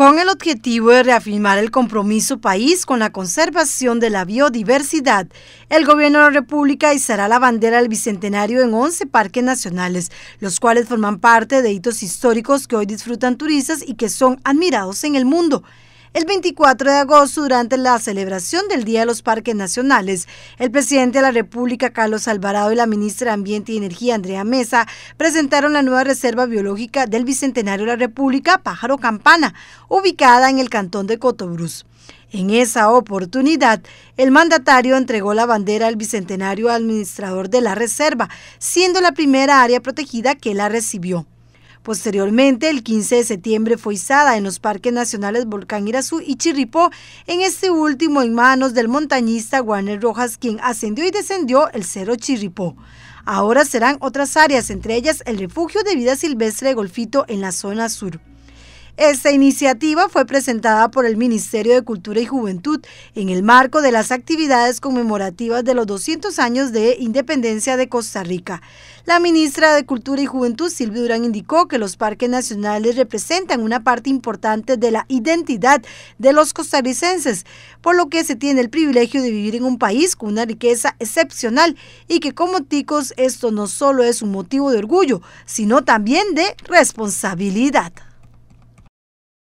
Con el objetivo de reafirmar el compromiso país con la conservación de la biodiversidad, el Gobierno de la República izará la bandera del Bicentenario en 11 parques nacionales, los cuales forman parte de hitos históricos que hoy disfrutan turistas y que son admirados en el mundo. El 24 de agosto, durante la celebración del Día de los Parques Nacionales, el presidente de la República, Carlos Alvarado, y la ministra de Ambiente y Energía, Andrea Mesa, presentaron la nueva reserva biológica del Bicentenario de la República, Pájaro Campana, ubicada en el cantón de Cotobruz. En esa oportunidad, el mandatario entregó la bandera al bicentenario administrador de la reserva, siendo la primera área protegida que la recibió. Posteriormente, el 15 de septiembre fue izada en los parques nacionales Volcán Irazú y Chirripó, en este último en manos del montañista Warner Rojas, quien ascendió y descendió el Cerro Chirripó. Ahora serán otras áreas, entre ellas el refugio de vida silvestre de Golfito en la zona sur. Esta iniciativa fue presentada por el Ministerio de Cultura y Juventud en el marco de las actividades conmemorativas de los 200 años de independencia de Costa Rica. La ministra de Cultura y Juventud, Silvia Durán, indicó que los parques nacionales representan una parte importante de la identidad de los costarricenses, por lo que se tiene el privilegio de vivir en un país con una riqueza excepcional y que como ticos esto no solo es un motivo de orgullo, sino también de responsabilidad.